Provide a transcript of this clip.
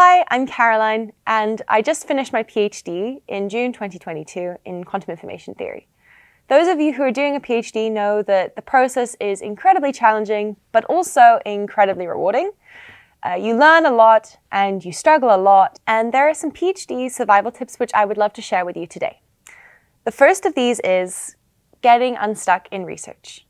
Hi, I'm Caroline, and I just finished my PhD in June 2022 in quantum information theory. Those of you who are doing a PhD know that the process is incredibly challenging, but also incredibly rewarding. Uh, you learn a lot and you struggle a lot, and there are some PhD survival tips which I would love to share with you today. The first of these is getting unstuck in research.